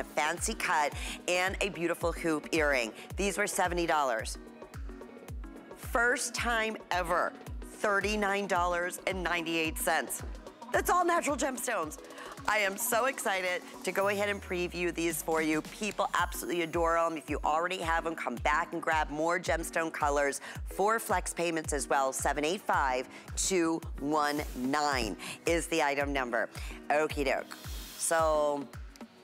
a fancy cut, and a beautiful hoop earring. These were $70. First time ever, $39.98. That's all natural gemstones. I am so excited to go ahead and preview these for you. People absolutely adore them. If you already have them, come back and grab more gemstone colors for flex payments as well. 785219 is the item number. Okie doke. So,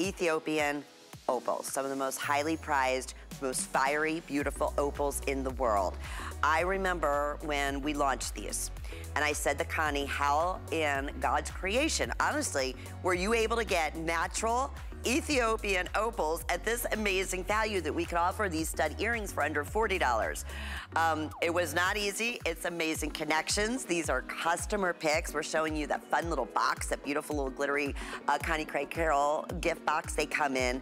Ethiopian opals, some of the most highly prized, most fiery, beautiful opals in the world. I remember when we launched these. And I said to Connie, how in God's creation, honestly, were you able to get natural Ethiopian opals at this amazing value that we could offer these stud earrings for under $40. Um, it was not easy. It's amazing connections. These are customer picks. We're showing you that fun little box, that beautiful little glittery uh, Connie Craig Carroll gift box they come in.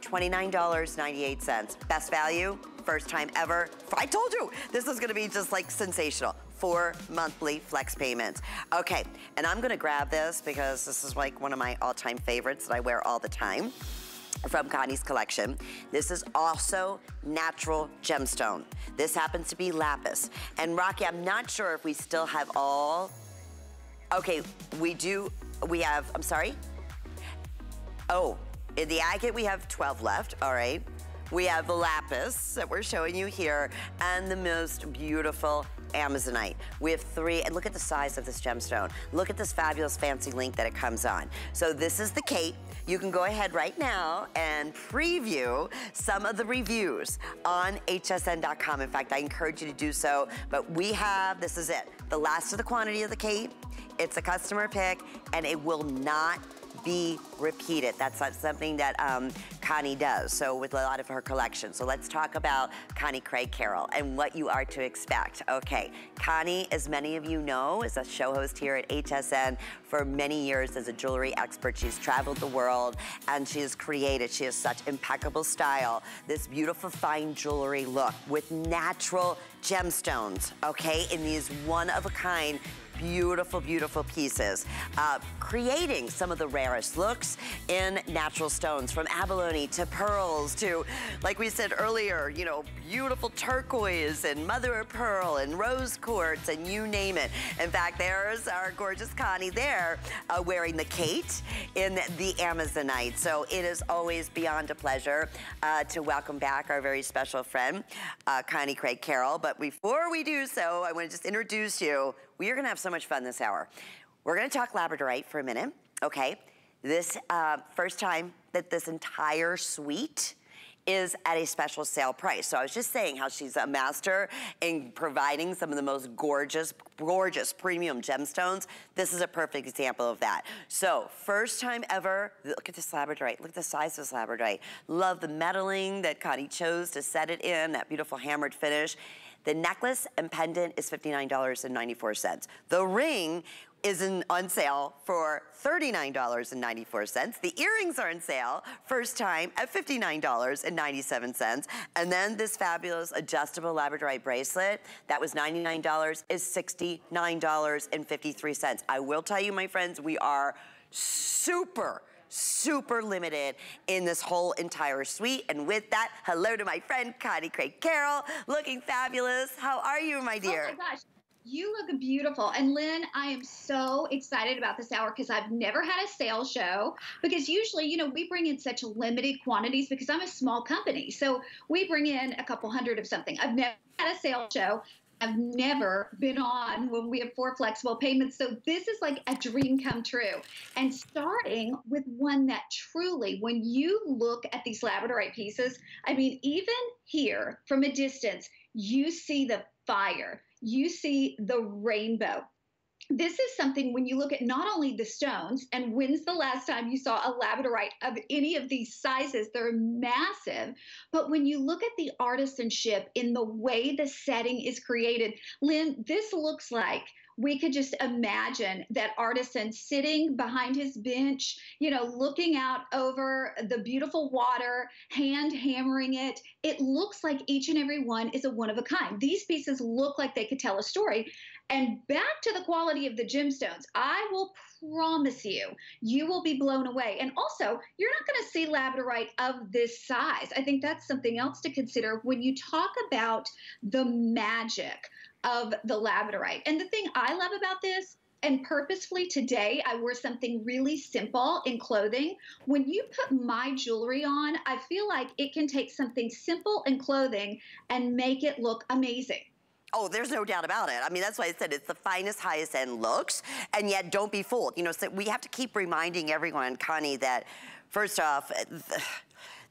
$29.98. Best value, first time ever. I told you, this is gonna be just like sensational four monthly flex payments. Okay, and I'm gonna grab this because this is like one of my all-time favorites that I wear all the time from Connie's collection. This is also natural gemstone. This happens to be lapis. And Rocky, I'm not sure if we still have all, okay, we do, we have, I'm sorry? Oh, in the agate we have 12 left, all right. We have the lapis that we're showing you here and the most beautiful Amazonite. We have three, and look at the size of this gemstone. Look at this fabulous fancy link that it comes on. So this is the Kate. You can go ahead right now and preview some of the reviews on hsn.com. In fact, I encourage you to do so. But we have, this is it, the last of the quantity of the Kate. It's a customer pick, and it will not be repeated. That's not something that um, Connie does, so with a lot of her collection. So let's talk about Connie Craig Carroll and what you are to expect. Okay, Connie, as many of you know, is a show host here at HSN for many years as a jewelry expert. She's traveled the world and she has created, she has such impeccable style, this beautiful fine jewelry look with natural gemstones, okay, in these one-of-a-kind beautiful, beautiful pieces. Uh, creating some of the rarest looks in natural stones from abalone to pearls to, like we said earlier, you know, beautiful turquoise and mother of pearl and rose quartz and you name it. In fact, there's our gorgeous Connie there uh, wearing the Kate in the Amazonite. So it is always beyond a pleasure uh, to welcome back our very special friend, uh, Connie Craig Carroll. But before we do so, I want to just introduce you we are gonna have so much fun this hour. We're gonna talk labradorite for a minute, okay? This uh, first time that this entire suite is at a special sale price. So I was just saying how she's a master in providing some of the most gorgeous, gorgeous premium gemstones. This is a perfect example of that. So first time ever, look at this labradorite. Look at the size of this labradorite. Love the metaling that Connie chose to set it in, that beautiful hammered finish. The necklace and pendant is $59.94. The ring is in, on sale for $39.94. The earrings are on sale, first time at $59.97. And then this fabulous adjustable labradorite bracelet, that was $99, is $69.53. I will tell you, my friends, we are super super limited in this whole entire suite. And with that, hello to my friend Connie Craig Carroll, looking fabulous. How are you, my dear? Oh my gosh. You look beautiful. And Lynn, I am so excited about this hour because I've never had a sales show. Because usually, you know, we bring in such limited quantities because I'm a small company. So we bring in a couple hundred of something. I've never had a sales show. I've never been on when we have four flexible payments. So this is like a dream come true. And starting with one that truly, when you look at these labradorite pieces, I mean, even here from a distance, you see the fire, you see the rainbow this is something when you look at not only the stones and when's the last time you saw a labradorite of any of these sizes they're massive but when you look at the artisanship in the way the setting is created lynn this looks like we could just imagine that artisan sitting behind his bench, you know, looking out over the beautiful water, hand hammering it. It looks like each and every one is a one of a kind. These pieces look like they could tell a story. And back to the quality of the gemstones, I will promise you, you will be blown away. And also, you're not going to see labradorite of this size. I think that's something else to consider when you talk about the magic of the labradorite. And the thing I love about this and purposefully today I wore something really simple in clothing. When you put my jewelry on, I feel like it can take something simple in clothing and make it look amazing. Oh, there's no doubt about it. I mean, that's why I said it's the finest, highest end looks, and yet don't be fooled. You know, so we have to keep reminding everyone, Connie, that first off, eh,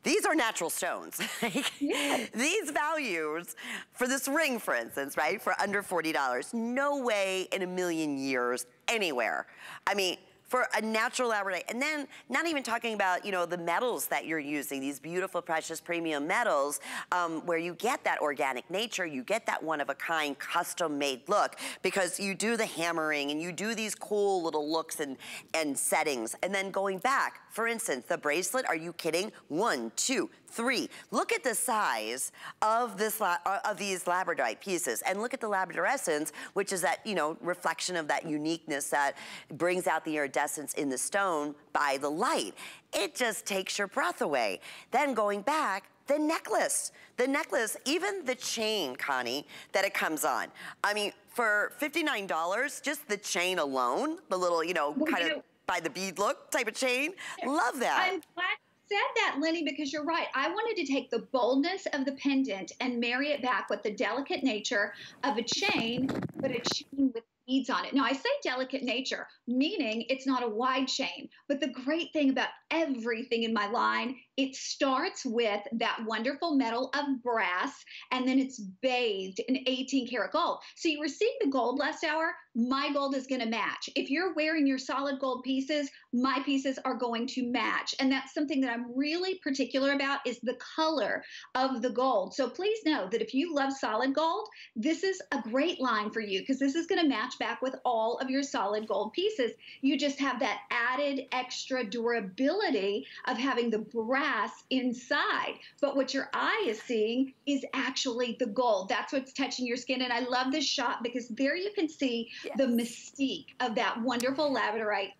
these are natural stones. These values for this ring, for instance, right, for under $40, no way in a million years anywhere. I mean, for a natural labradorite. And then not even talking about, you know, the metals that you're using, these beautiful, precious premium metals, um, where you get that organic nature, you get that one-of-a-kind custom-made look because you do the hammering and you do these cool little looks and, and settings. And then going back, for instance, the bracelet, are you kidding? One, two, three. Look at the size of this uh, of these labradorite pieces and look at the labradorescence, which is that, you know, reflection of that uniqueness that brings out the iridescence in the stone by the light. It just takes your breath away. Then going back, the necklace. The necklace, even the chain, Connie, that it comes on. I mean, for $59, just the chain alone, the little, you know, kind of by the bead look type of chain. Love that. I'm glad you said that, Lenny, because you're right. I wanted to take the boldness of the pendant and marry it back with the delicate nature of a chain, but a chain with on it. Now, I say delicate nature, meaning it's not a wide chain. But the great thing about everything in my line, it starts with that wonderful metal of brass, and then it's bathed in 18 karat gold. So you were seeing the gold last hour my gold is going to match. If you're wearing your solid gold pieces, my pieces are going to match. And that's something that I'm really particular about is the color of the gold. So please know that if you love solid gold, this is a great line for you because this is going to match back with all of your solid gold pieces. You just have that added extra durability of having the brass inside. But what your eye is seeing is actually the gold. That's what's touching your skin. And I love this shot because there you can see yes. the mystique of that wonderful labradorite.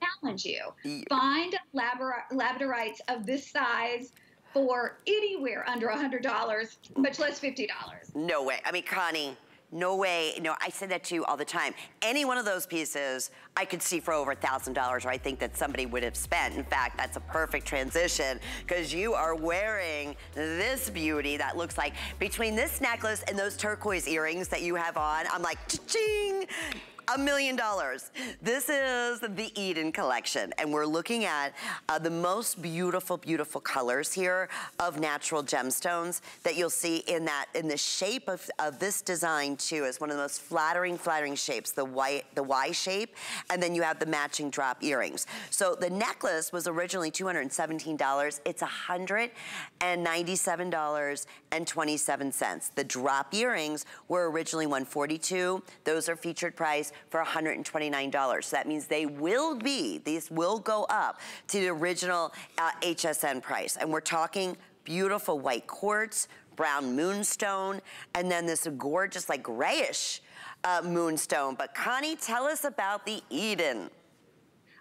Challenge you. Yeah. Find labrador- labradorites of this size for anywhere under $100, much less $50. No way. I mean, Connie, no way, no, I say that to you all the time. Any one of those pieces, I could see for over a $1,000 or I think that somebody would have spent. In fact, that's a perfect transition because you are wearing this beauty that looks like, between this necklace and those turquoise earrings that you have on, I'm like, ching a million dollars. This is the Eden collection, and we're looking at uh, the most beautiful, beautiful colors here of natural gemstones that you'll see in that, in the shape of, of this design too, is one of the most flattering, flattering shapes, the Y, the Y shape, and then you have the matching drop earrings. So the necklace was originally $217. It's $197.27. The drop earrings were originally 142. Those are featured price for $129. So that means they will be, these will go up to the original uh, HSN price. And we're talking beautiful white quartz, brown moonstone, and then this gorgeous like grayish uh, moonstone. But Connie, tell us about the Eden.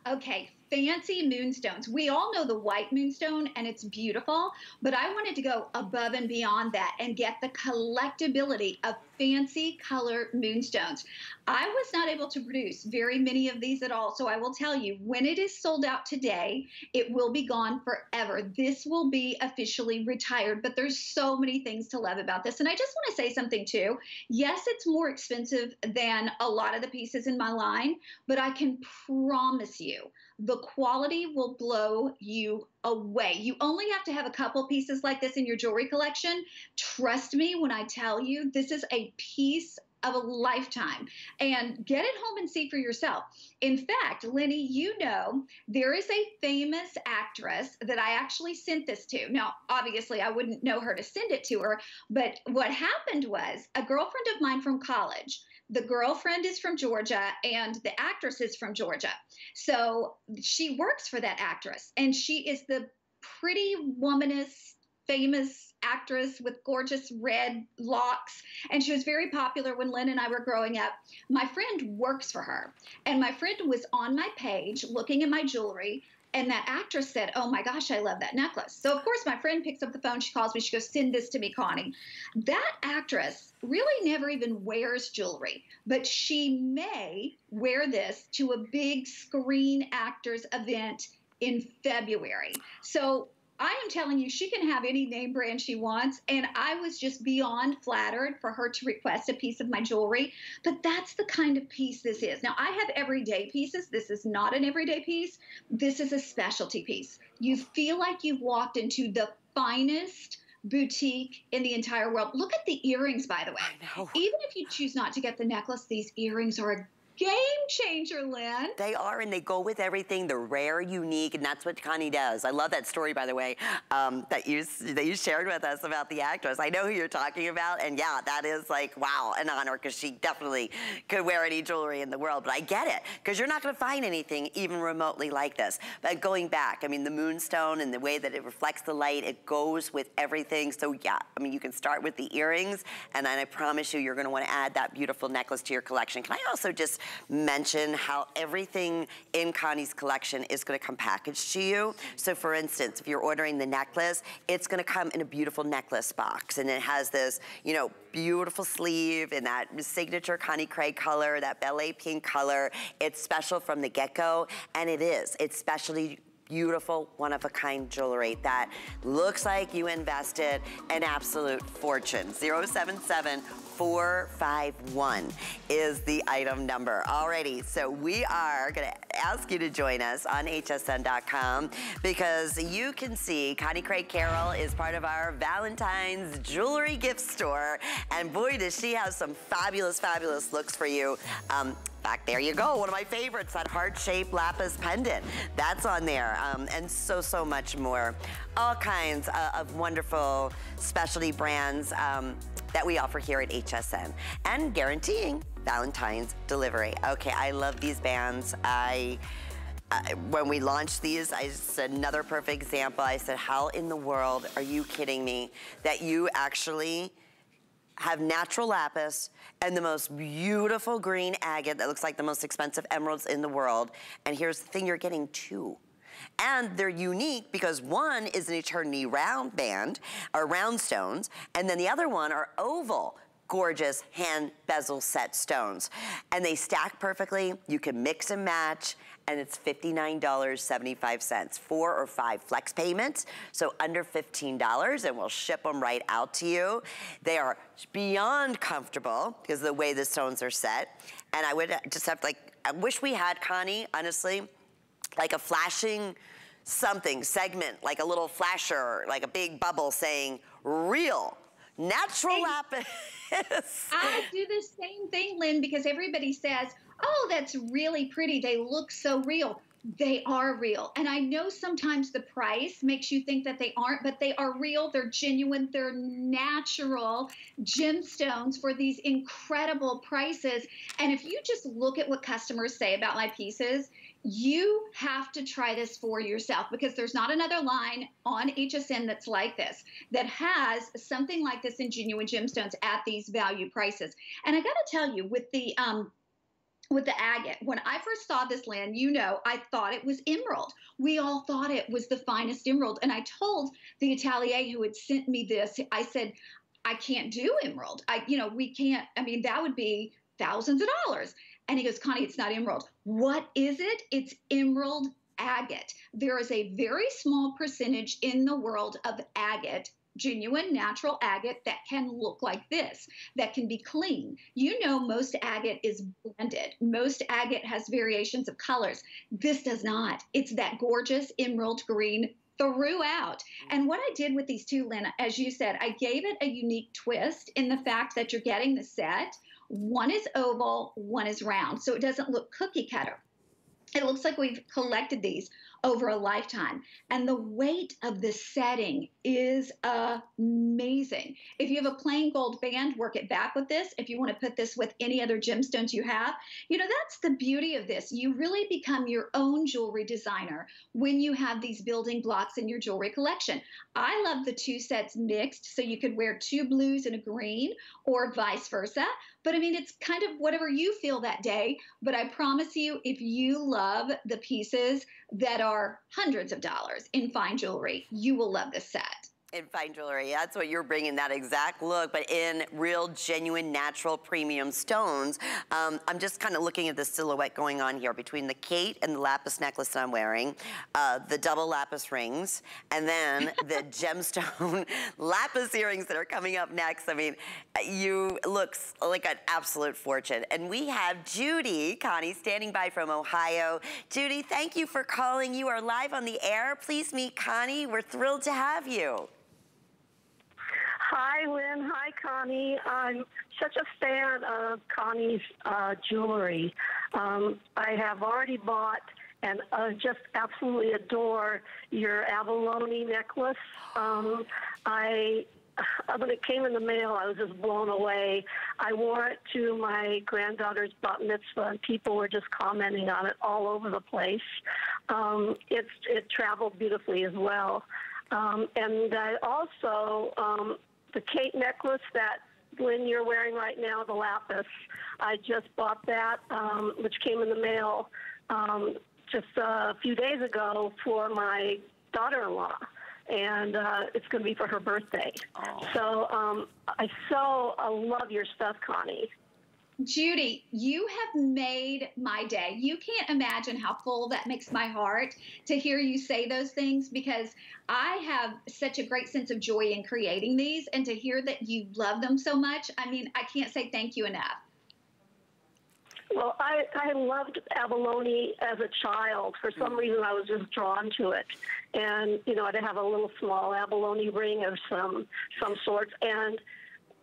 Okay, fancy moonstones. We all know the white moonstone and it's beautiful, but I wanted to go above and beyond that and get the collectability of fancy color moonstones. I was not able to produce very many of these at all, so I will tell you when it is sold out today, it will be gone forever. This will be officially retired, but there's so many things to love about this. And I just want to say something too. Yes, it's more expensive than a lot of the pieces in my line, but I can promise you the quality will blow you away. You only have to have a couple pieces like this in your jewelry collection. Trust me when I tell you, this is a piece of a lifetime and get it home and see for yourself. In fact, Lenny, you know, there is a famous actress that I actually sent this to. Now, obviously, I wouldn't know her to send it to her, but what happened was a girlfriend of mine from college the girlfriend is from Georgia and the actress is from Georgia. So she works for that actress and she is the pretty womanist famous actress with gorgeous red locks. And she was very popular when Lynn and I were growing up. My friend works for her. And my friend was on my page looking at my jewelry. And that actress said, Oh my gosh, I love that necklace. So, of course, my friend picks up the phone. She calls me. She goes, Send this to me, Connie. That actress really never even wears jewelry, but she may wear this to a big screen actors event in February. So I am telling you, she can have any name brand she wants. And I was just beyond flattered for her to request a piece of my jewelry. But that's the kind of piece this is. Now, I have everyday pieces. This is not an everyday piece, this is a specialty piece. You feel like you've walked into the finest boutique in the entire world. Look at the earrings, by the way. Even if you choose not to get the necklace, these earrings are a game changer, Lynn. They are, and they go with everything. They're rare, unique, and that's what Connie does. I love that story, by the way, um, that you that you shared with us about the actress. I know who you're talking about, and yeah, that is like, wow, an honor, because she definitely could wear any jewelry in the world. But I get it, because you're not going to find anything even remotely like this. But going back, I mean, the moonstone and the way that it reflects the light, it goes with everything. So yeah, I mean, you can start with the earrings, and then I promise you, you're going to want to add that beautiful necklace to your collection. Can I also just mention how everything in Connie's collection is gonna come packaged to you. So for instance, if you're ordering the necklace, it's gonna come in a beautiful necklace box and it has this, you know, beautiful sleeve in that signature Connie Craig color, that ballet pink color. It's special from the get-go, and it is. It's specially beautiful, one-of-a-kind jewelry that looks like you invested an absolute fortune. 077 451 is the item number. Alrighty, so we are gonna ask you to join us on hsn.com because you can see Connie Craig Carroll is part of our Valentine's jewelry gift store. And boy, does she have some fabulous, fabulous looks for you. Um, fact, there you go. One of my favorites, that heart-shaped lapis pendant. That's on there. Um, and so, so much more. All kinds uh, of wonderful specialty brands. Um, that we offer here at HSN and guaranteeing Valentine's delivery. Okay, I love these bands. I uh, when we launched these, I said another perfect example. I said, how in the world are you kidding me that you actually have natural lapis and the most beautiful green agate that looks like the most expensive emeralds in the world. And here's the thing, you're getting two. And they're unique because one is an eternity round band, or round stones, and then the other one are oval gorgeous hand bezel set stones. And they stack perfectly. You can mix and match and it's $59.75. Four or five flex payments, so under $15 and we'll ship them right out to you. They are beyond comfortable because of the way the stones are set. And I would just have like, I wish we had, Connie, honestly, like a flashing something segment, like a little flasher, like a big bubble saying real natural lapis. I do the same thing, Lynn, because everybody says, oh, that's really pretty. They look so real. They are real. And I know sometimes the price makes you think that they aren't, but they are real. They're genuine. They're natural gemstones for these incredible prices. And if you just look at what customers say about my pieces, you have to try this for yourself because there's not another line on HSN that's like this that has something like this in genuine gemstones at these value prices. And I got to tell you, with the um, with the agate, when I first saw this land, you know, I thought it was emerald. We all thought it was the finest emerald. And I told the atelier who had sent me this, I said, I can't do emerald. I, you know, we can't, I mean, that would be thousands of dollars. And he goes, Connie, it's not emerald. What is it? It's emerald agate. There is a very small percentage in the world of agate genuine natural agate that can look like this, that can be clean. You know, most agate is blended. Most agate has variations of colors. This does not. It's that gorgeous emerald green throughout. And what I did with these two, Lena, as you said, I gave it a unique twist in the fact that you're getting the set one is oval, one is round, so it doesn't look cookie cutter. It looks like we've collected these over a lifetime. And the weight of the setting is amazing. If you have a plain gold band, work it back with this. If you want to put this with any other gemstones you have, you know, that's the beauty of this. You really become your own jewelry designer when you have these building blocks in your jewelry collection. I love the two sets mixed, so you could wear two blues and a green, or vice versa. But I mean, it's kind of whatever you feel that day. But I promise you, if you love the pieces that are hundreds of dollars in fine jewelry, you will love this set in fine jewelry. That's what you're bringing, that exact look, but in real, genuine, natural, premium stones. Um, I'm just kind of looking at the silhouette going on here between the Kate and the lapis necklace that I'm wearing, uh, the double lapis rings, and then the gemstone lapis earrings that are coming up next. I mean, you look like an absolute fortune. And we have Judy Connie standing by from Ohio. Judy, thank you for calling. You are live on the air. Please meet Connie. We're thrilled to have you. Hi, Lynn. Hi, Connie. I'm such a fan of Connie's uh, jewelry. Um, I have already bought and uh, just absolutely adore your abalone necklace. Um, I when it came in the mail, I was just blown away. I wore it to my granddaughter's bat mitzvah, and people were just commenting on it all over the place. Um, it's it traveled beautifully as well. Um, and I also um, the Kate necklace that Lynn you're wearing right now, the lapis. I just bought that, um, which came in the mail um, just a few days ago for my daughter-in-law, and uh, it's going to be for her birthday. Oh. So um, I so I love your stuff, Connie. Judy, you have made my day. You can't imagine how full that makes my heart to hear you say those things because I have such a great sense of joy in creating these and to hear that you love them so much. I mean, I can't say thank you enough. Well, I, I loved abalone as a child. For some mm. reason, I was just drawn to it, and you know, I'd have a little small abalone ring of some some sort, and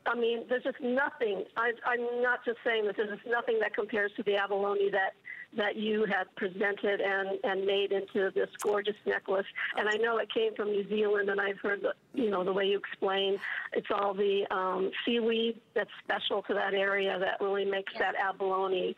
I mean, there's just nothing. I, I'm not just saying that there's just nothing that compares to the abalone that that you had presented and and made into this gorgeous necklace. And I know it came from New Zealand, and I've heard the you know the way you explain. It's all the um, seaweed that's special to that area that really makes that abalone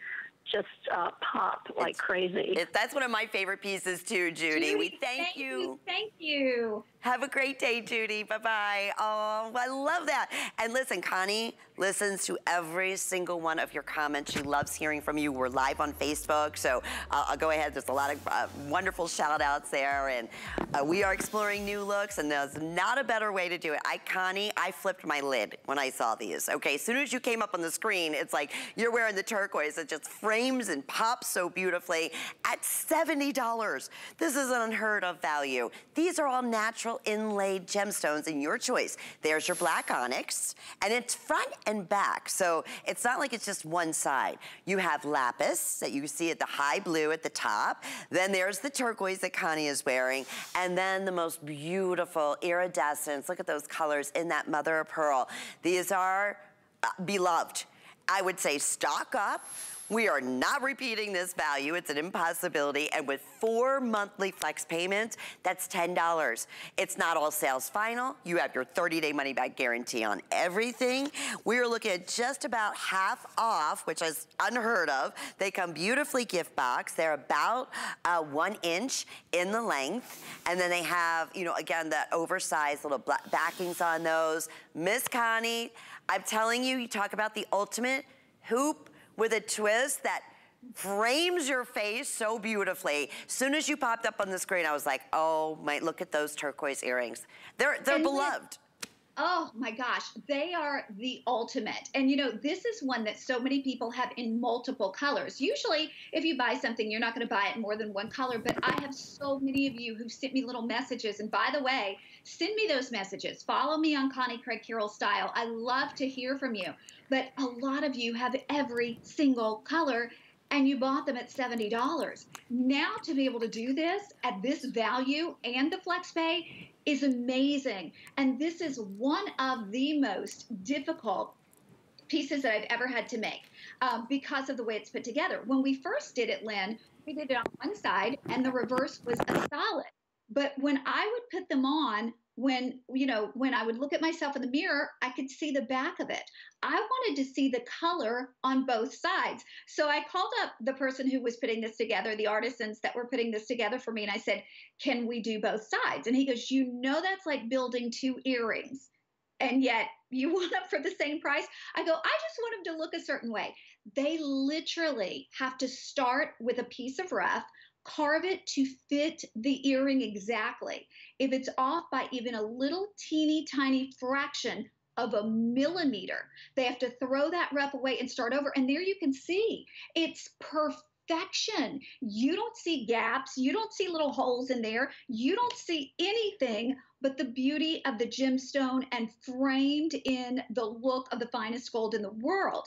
just uh, pop like it's, crazy. It, that's one of my favorite pieces too, Judy. Judy we thank, thank you. you. Thank you. Have a great day, Judy. Bye-bye. Oh, I love that. And listen, Connie listens to every single one of your comments. She loves hearing from you. We're live on Facebook, so uh, I'll go ahead. There's a lot of uh, wonderful shout outs there. And uh, we are exploring new looks, and there's not a better way to do it. I, Connie, I flipped my lid when I saw these. Okay, as soon as you came up on the screen, it's like you're wearing the turquoise. It just frames and pops so beautifully at $70. This is an unheard of value. These are all natural inlaid gemstones in your choice. There's your black onyx, and it's front and back, so it's not like it's just one side. You have lapis that you see at the high blue at the top. Then there's the turquoise that Connie is wearing, and then the most beautiful iridescence. Look at those colors in that mother of pearl. These are uh, beloved. I would say stock up we are not repeating this value. It's an impossibility. And with four monthly flex payments, that's $10. It's not all sales final. You have your 30-day money-back guarantee on everything. We are looking at just about half off, which is unheard of. They come beautifully gift box. They're about uh, one inch in the length. And then they have, you know, again, that oversized little backings on those. Miss Connie, I'm telling you, you talk about the ultimate hoop with a twist that frames your face so beautifully. As soon as you popped up on the screen, I was like, oh my, look at those turquoise earrings. They're, they're and beloved. Oh my gosh, they are the ultimate. And you know, this is one that so many people have in multiple colors. Usually, if you buy something, you're not going to buy it more than one color. But I have so many of you who sent me little messages. And by the way, send me those messages. Follow me on Connie Craig Carroll Style. I love to hear from you. But a lot of you have every single color and you bought them at $70. Now to be able to do this at this value and the flex pay is amazing. And this is one of the most difficult pieces that I've ever had to make um, because of the way it's put together. When we first did it, Lynn, we did it on one side and the reverse was a solid. But when I would put them on, when you know when i would look at myself in the mirror i could see the back of it. I wanted to see the color on both sides. So i called up the person who was putting this together the artisans that were putting this together for me and i said can we do both sides? And he goes you know that's like building two earrings and yet you want them for the same price? I go i just want them to look a certain way. They literally have to start with a piece of rough carve it to fit the earring exactly. If it's off by even a little teeny tiny fraction of a millimeter, they have to throw that rough away and start over. And there you can see it's perfection. You don't see gaps, you don't see little holes in there, you don't see anything but the beauty of the gemstone and framed in the look of the finest gold in the world.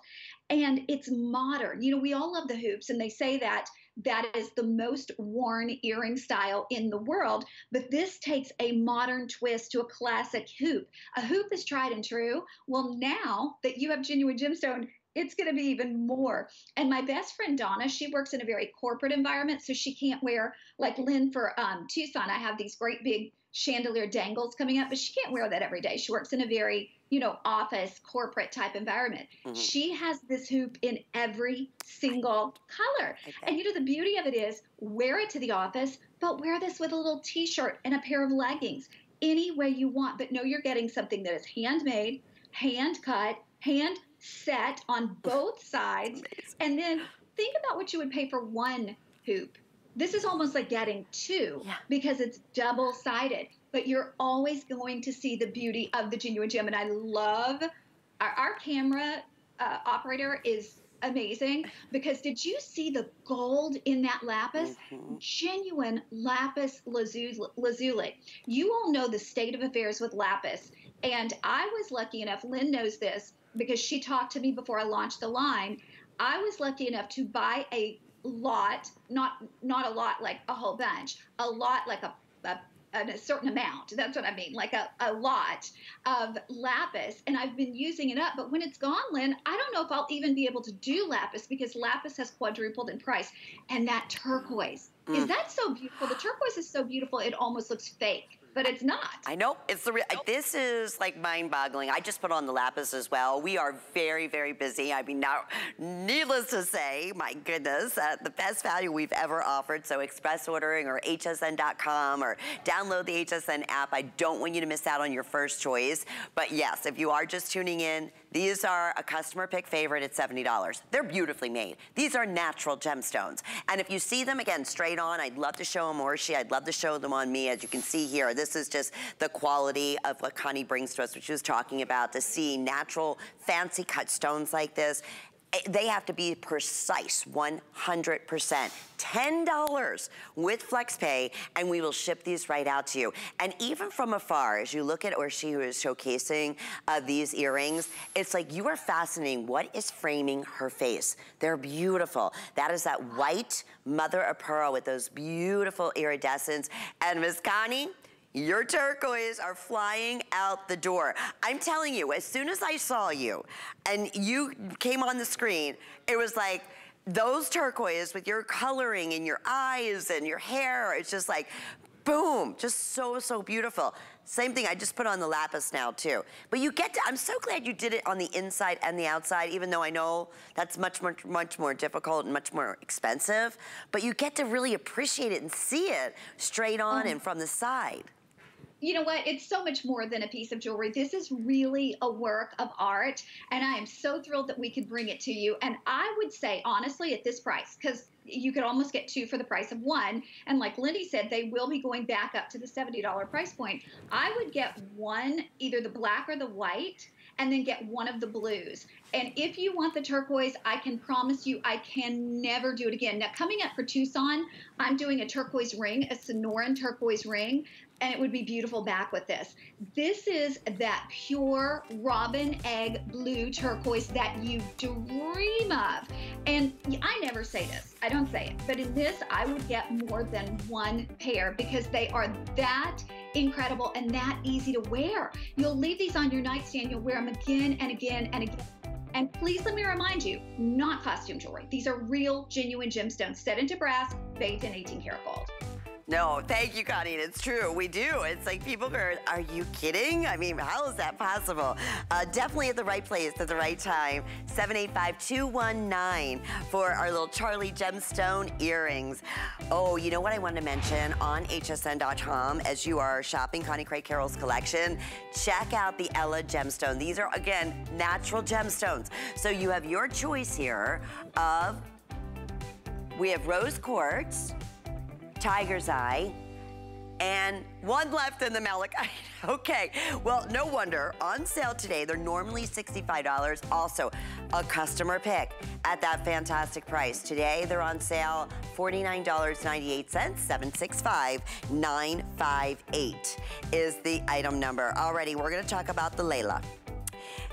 And it's modern. You know, we all love the hoops, and they say that that is the most worn earring style in the world. But this takes a modern twist to a classic hoop. A hoop is tried and true. Well, now that you have genuine gemstone, it's going to be even more. And my best friend Donna, she works in a very corporate environment, so she can't wear like Lynn for um, Tucson. I have these great big chandelier dangles coming up, but she can't wear that every day. She works in a very you know, office, corporate type environment. Mm-hmm. She has this hoop in every single color. Okay. And you know, the beauty of it is wear it to the office, but wear this with a little t shirt and a pair of leggings any way you want. But know you're getting something that is handmade, hand cut, hand set on both sides. And then think about what you would pay for one hoop. This is almost like getting two yeah. because it's double sided but you're always going to see the beauty of the genuine gem. And I love our, our camera uh, operator is amazing because did you see the gold in that lapis? Mm-hmm. Genuine lapis lazuli. You all know the state of affairs with lapis. And I was lucky enough, Lynn knows this because she talked to me before I launched the line. I was lucky enough to buy a lot, not not a lot like a whole bunch, a lot like a, a a certain amount. That's what I mean, like a, a lot of lapis. And I've been using it up. But when it's gone, Lynn, I don't know if I'll even be able to do lapis because lapis has quadrupled in price. And that turquoise, mm. is that so beautiful? The turquoise is so beautiful, it almost looks fake but it's not. I know. It's the nope. this is like mind-boggling. I just put on the lapis as well. We are very, very busy. I mean, now, needless to say, my goodness, uh, the best value we've ever offered. So express ordering or hsn.com or download the HSN app. I don't want you to miss out on your first choice. But yes, if you are just tuning in, these are a customer pick favorite at $70. They're beautifully made. These are natural gemstones. And if you see them, again, straight on, I'd love to show them Orshi. I'd love to show them on me. As you can see here, this is just the quality of what Connie brings to us, which she was talking about, to see natural, fancy cut stones like this. They have to be precise, 100%. $10 with FlexPay, and we will ship these right out to you. And even from afar, as you look at Orshi who is showcasing uh, these earrings, it's like you are fascinating what is framing her face. They're beautiful. That is that white mother of pearl with those beautiful iridescence. And Miss Connie, your turquoise are flying out the door. I'm telling you, as soon as I saw you and you came on the screen, it was like, those turquoise with your coloring in your eyes and your hair, it's just like, boom, just so, so beautiful. Same thing, I just put on the lapis now too. But you get to, I'm so glad you did it on the inside and the outside, even though I know that's much, much, much more difficult and much more expensive. But you get to really appreciate it and see it straight on mm. and from the side you know what? It's so much more than a piece of jewelry. This is really a work of art, and I am so thrilled that we could bring it to you. And I would say, honestly, at this price, because you could almost get two for the price of one. And like Lindy said, they will be going back up to the $70 price point. I would get one, either the black or the white, and then get one of the blues. And if you want the turquoise, I can promise you I can never do it again. Now, coming up for Tucson, I'm doing a turquoise ring, a Sonoran turquoise ring and it would be beautiful back with this. This is that pure robin egg blue turquoise that you dream of. And I never say this, I don't say it, but in this, I would get more than one pair because they are that incredible and that easy to wear. You'll leave these on your nightstand, you'll wear them again and again and again And please let me remind you, not costume jewelry. These are real, genuine gemstones set into brass, bathed in 18 karat gold. No, thank you, Connie. It's true. We do. It's like people are, are you kidding? I mean, how is that possible? Uh, definitely at the right place at the right time. 785-219 for our little Charlie gemstone earrings. Oh, you know what I wanted to mention on hsn.com as you are shopping Connie Craig Carroll's collection, check out the Ella gemstone. These are, again, natural gemstones. So you have your choice here of, we have rose quartz, Tiger's Eye, and one left in the malachite. Okay, well, no wonder. On sale today, they're normally $65. Also, a customer pick at that fantastic price. Today, they're on sale $49.98, 765-958 is the item number. Already, we're gonna talk about the Layla.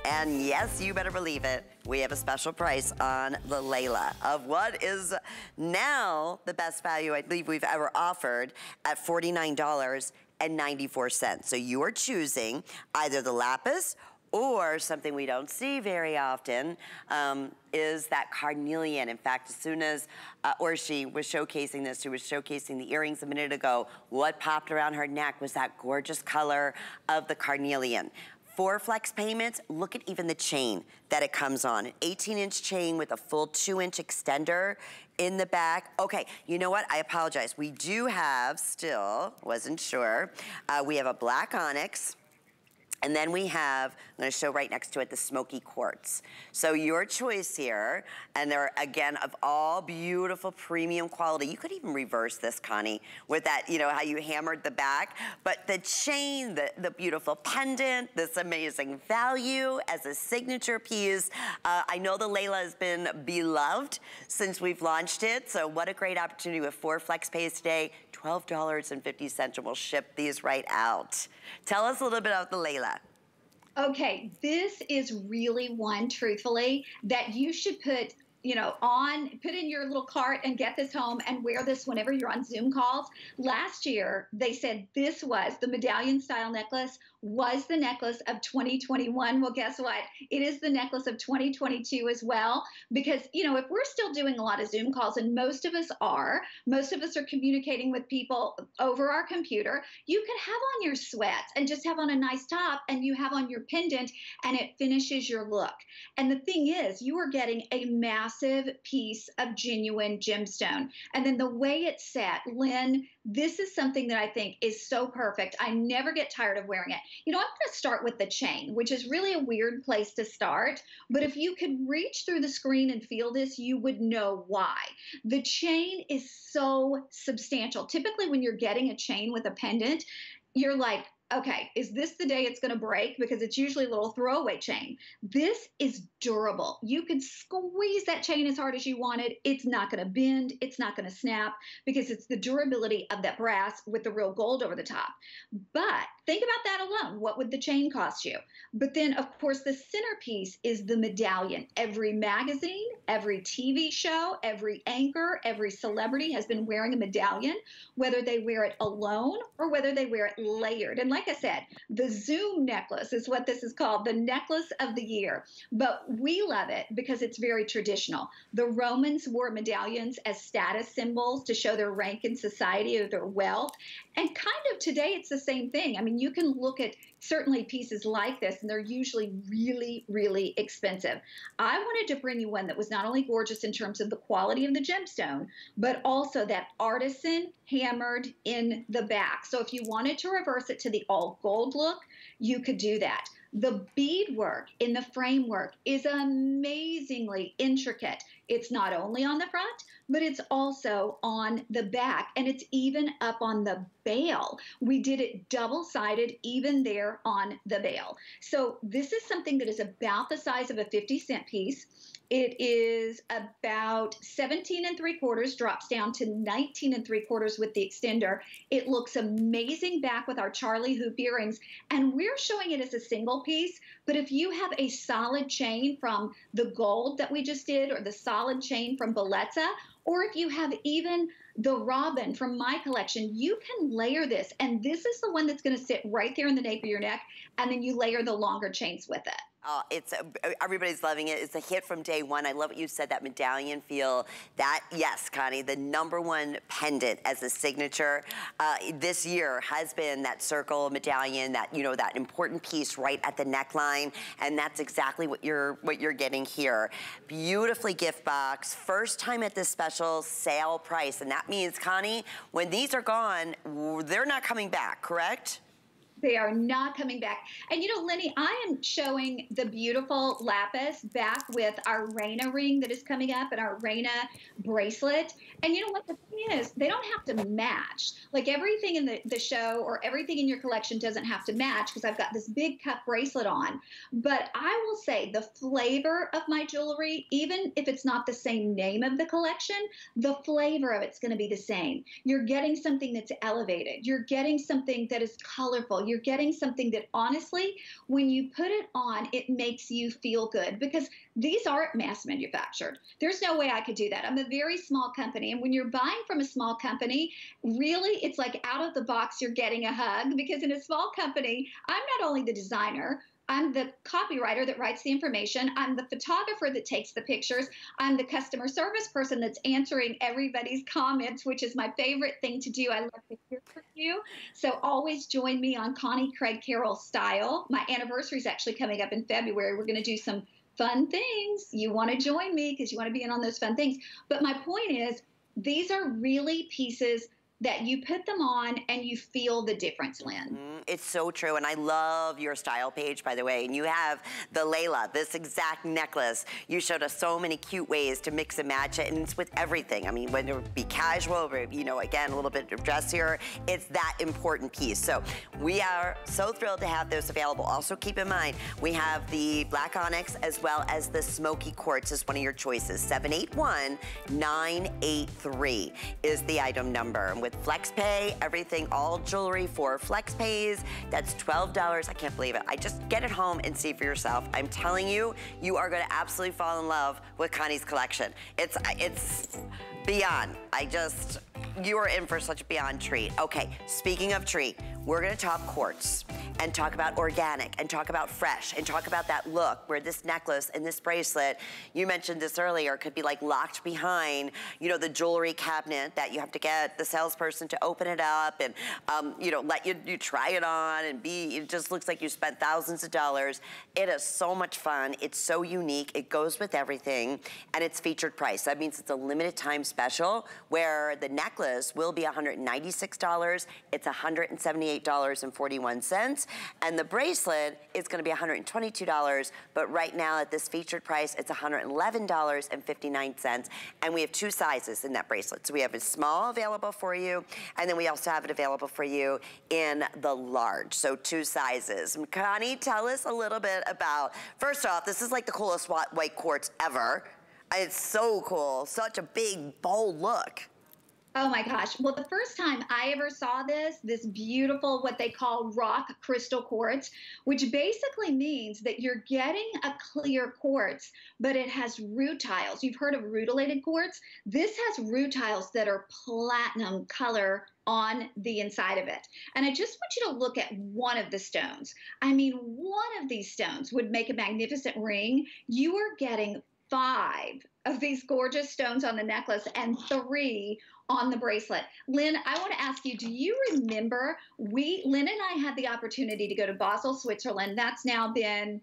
And yes, you better believe it, we have a special price on the Layla of what is now the best value I believe we've ever offered at $49.94. So you are choosing either the lapis or something we don't see very often um, is that carnelian. In fact, as soon as uh, was showcasing this, she was showcasing the earrings a minute ago, what popped around her neck was that gorgeous color of the carnelian. Four flex payments, look at even the chain that it comes on. An 18 inch chain with a full two inch extender in the back. Okay, you know what? I apologize. We do have still, wasn't sure, uh, we have a black onyx, and then we have, I'm gonna show right next to it, the smoky quartz. So your choice here, and they're again of all beautiful premium quality. You could even reverse this, Connie, with that, you know, how you hammered the back. But the chain, the, the beautiful pendant, this amazing value as a signature piece. Uh, I know the Layla has been beloved since we've launched it. So what a great opportunity with four flex pays today, $12.50 and we'll ship these right out. Tell us a little bit about the Layla. Okay, this is really one, truthfully, that you should put you know, on, put in your little cart and get this home and wear this whenever you're on Zoom calls. Last year, they said this was the medallion style necklace was the necklace of 2021. Well, guess what? It is the necklace of 2022 as well. Because, you know, if we're still doing a lot of Zoom calls, and most of us are, most of us are communicating with people over our computer, you could have on your sweats and just have on a nice top and you have on your pendant and it finishes your look. And the thing is, you are getting a massive piece of genuine gemstone. And then the way it's set, Lynn, this is something that I think is so perfect. I never get tired of wearing it. You know, I'm going to start with the chain, which is really a weird place to start. But if you could reach through the screen and feel this, you would know why. The chain is so substantial. Typically, when you're getting a chain with a pendant, you're like, okay, is this the day it's going to break? Because it's usually a little throwaway chain. This is durable. You can squeeze that chain as hard as you wanted. It's not going to bend. It's not going to snap because it's the durability of that brass with the real gold over the top. But think about that alone. What would the chain cost you? But then, of course, the centerpiece is the medallion. Every magazine, every TV show, every anchor, every celebrity has been wearing a medallion, whether they wear it alone or whether they wear it layered. And like I said, the Zoom necklace is what this is called, the necklace of the year. But we love it because it's very traditional. The Romans wore medallions as status symbols to show their rank in society or their wealth. And kind of today, it's the same thing. I mean, you can look at certainly pieces like this, and they're usually really, really expensive. I wanted to bring you one that was not only gorgeous in terms of the quality of the gemstone, but also that artisan hammered in the back. So if you wanted to reverse it to the all gold look, you could do that. The beadwork in the framework is amazingly intricate. It's not only on the front, but it's also on the back and it's even up on the bail. We did it double sided, even there on the bail. So this is something that is about the size of a 50 cent piece. It is about 17 and three quarters, drops down to 19 and three quarters with the extender. It looks amazing back with our Charlie hoop earrings, and we're showing it as a single piece. But if you have a solid chain from the gold that we just did, or the solid chain from Bellezza, or if you have even the robin from my collection, you can layer this. And this is the one that's going to sit right there in the nape of your neck. And then you layer the longer chains with it. Oh, it's uh, everybody's loving it. It's a hit from day one. I love what you said, that medallion feel. That, yes, Connie, the number one pendant as a signature uh, this year has been that circle medallion, that, you know, that important piece right at the neckline. And that's exactly what you're, what you're getting here. Beautifully gift box. First time at this special sale price. And that means, Connie, when these are gone, they're not coming back, correct? They are not coming back. And you know, Lenny, I am showing the beautiful lapis back with our Reina ring that is coming up and our Reina bracelet. And you know what the thing is, they don't have to match. Like everything in the, the show or everything in your collection doesn't have to match because I've got this big cup bracelet on. But I will say the flavor of my jewelry, even if it's not the same name of the collection, the flavor of it's going to be the same. You're getting something that's elevated. You're getting something that is colorful. You're you're getting something that honestly, when you put it on, it makes you feel good because these aren't mass manufactured. There's no way I could do that. I'm a very small company. And when you're buying from a small company, really, it's like out of the box, you're getting a hug because in a small company, I'm not only the designer, I'm the copywriter that writes the information. I'm the photographer that takes the pictures. I'm the customer service person that's answering everybody's comments, which is my favorite thing to do. I love to hear from you. So always join me on Connie Craig Carroll Style. My anniversary is actually coming up in February. We're going to do some fun things. You want to join me because you want to be in on those fun things. But my point is, these are really pieces that you put them on and you feel the difference, Lynn. Mm, it's so true. And I love your style page, by the way. And you have the Layla, this exact necklace. You showed us so many cute ways to mix and match it. And it's with everything. I mean, whether it be casual, or, you know, again, a little bit of dressier, it's that important piece. So we are so thrilled to have those available. Also keep in mind, we have the black onyx as well as the smoky quartz as one of your choices. 781-983 is the item number with FlexPay, everything, all jewelry for FlexPays. That's $12. I can't believe it. I just get it home and see for yourself. I'm telling you, you are gonna absolutely fall in love with Connie's collection. It's, it's beyond. I just, you are in for such a beyond treat. Okay, speaking of treat, we're gonna talk quartz and talk about organic and talk about fresh and talk about that look where this necklace and this bracelet, you mentioned this earlier, could be like locked behind, you know, the jewelry cabinet that you have to get the salesperson to open it up and, um, you know, let you, you try it on and be, it just looks like you spent thousands of dollars. It is so much fun. It's so unique. It goes with everything and it's featured price. That means it's a limited time special where the necklace will be $196. It's $178.41. And the bracelet is gonna be $122, but right now at this featured price, it's $111.59. And we have two sizes in that bracelet. So we have a small available for you, and then we also have it available for you in the large. So two sizes. Connie, tell us a little bit about, first off, this is like the coolest white quartz ever. It's so cool. Such a big, bold look. Oh my gosh. Well, the first time I ever saw this, this beautiful, what they call rock crystal quartz, which basically means that you're getting a clear quartz, but it has rutiles. You've heard of rutilated quartz? This has rutiles that are platinum color on the inside of it. And I just want you to look at one of the stones. I mean, one of these stones would make a magnificent ring. You are getting five of these gorgeous stones on the necklace and three on the bracelet. Lynn, I want to ask you, do you remember we, Lynn and I had the opportunity to go to Basel, Switzerland. That's now been,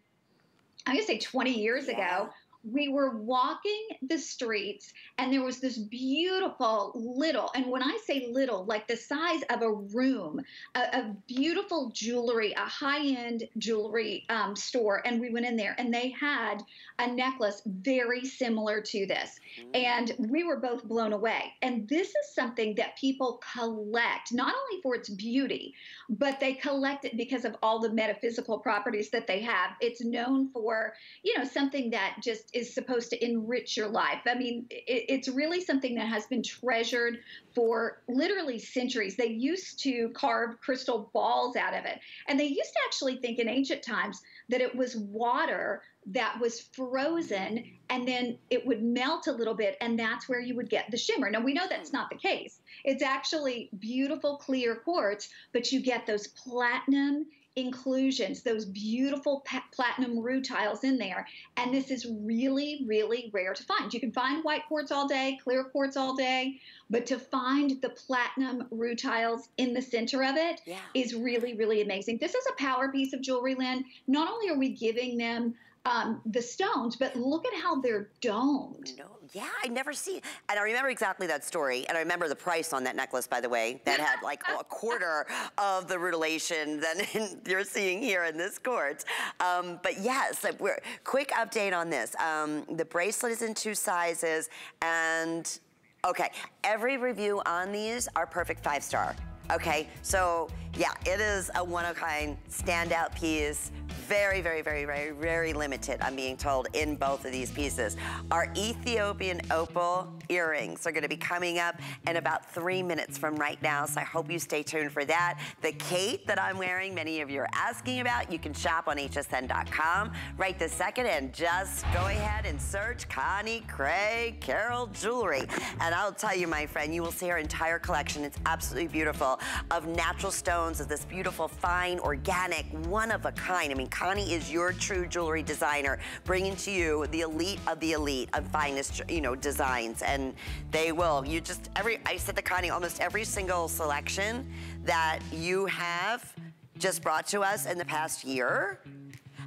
I'm going to say 20 years yeah. ago we were walking the streets and there was this beautiful little, and when I say little, like the size of a room, a, a beautiful jewelry, a high end jewelry um, store. And we went in there and they had a necklace very similar to this. And we were both blown away. And this is something that people collect, not only for its beauty, but they collect it because of all the metaphysical properties that they have. It's known for, you know, something that just is supposed to enrich your life. I mean, it, it's really something that has been treasured for literally centuries. They used to carve crystal balls out of it. And they used to actually think in ancient times that it was water that was frozen and then it would melt a little bit and that's where you would get the shimmer. Now we know that's not the case. It's actually beautiful clear quartz, but you get those platinum inclusions, those beautiful platinum rutiles in there. And this is really, really rare to find. You can find white quartz all day, clear quartz all day, but to find the platinum rutiles in the center of it yeah. is really, really amazing. This is a power piece of jewelry, Lynn. Not only are we giving them um, the stones, but look at how they're domed. No, yeah, I never see, and I remember exactly that story, and I remember the price on that necklace, by the way, that had like a quarter of the rutilation than you're seeing here in this court. Um, but yes, we're, quick update on this. Um, the bracelet is in two sizes, and okay, every review on these are perfect five star. Okay, so yeah, it is a one-of-kind standout piece. Very, very, very, very, very limited, I'm being told, in both of these pieces. Our Ethiopian opal earrings are gonna be coming up in about three minutes from right now, so I hope you stay tuned for that. The Kate that I'm wearing, many of you are asking about, you can shop on hsn.com right this second and just go ahead and search Connie Craig Carroll Jewelry. And I'll tell you, my friend, you will see her entire collection. It's absolutely beautiful of natural stones stones of this beautiful, fine, organic, one-of-a-kind. I mean, Connie is your true jewelry designer, bringing to you the elite of the elite of finest, you know, designs. And they will. You just, every, I said to Connie, almost every single selection that you have just brought to us in the past year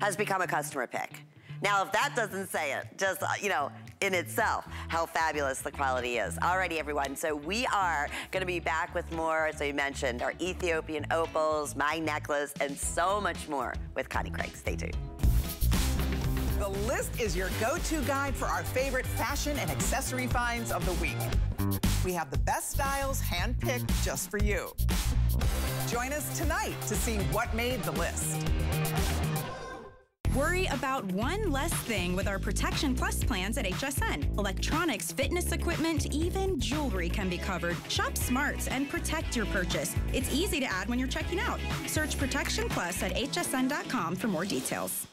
has become a customer pick. Now, if that doesn't say it, just, uh, you know, in itself, how fabulous the quality is. Alrighty, everyone, so we are gonna be back with more, as we mentioned, our Ethiopian opals, my necklace, and so much more with Connie Craig. Stay tuned. The list is your go-to guide for our favorite fashion and accessory finds of the week. We have the best styles handpicked just for you. Join us tonight to see what made the list. Worry about one less thing with our Protection Plus plans at HSN. Electronics, fitness equipment, even jewelry can be covered. Shop smart and protect your purchase. It's easy to add when you're checking out. Search Protection Plus at hsn.com for more details.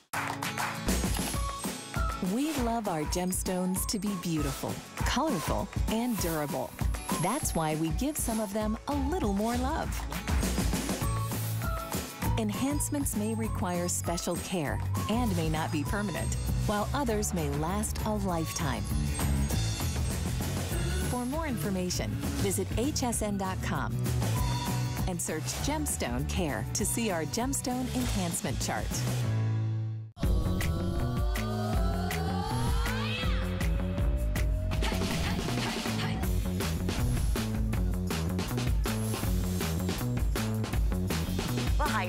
We love our gemstones to be beautiful, colorful, and durable. That's why we give some of them a little more love. Enhancements may require special care and may not be permanent, while others may last a lifetime. For more information, visit hsn.com and search Gemstone Care to see our gemstone enhancement chart.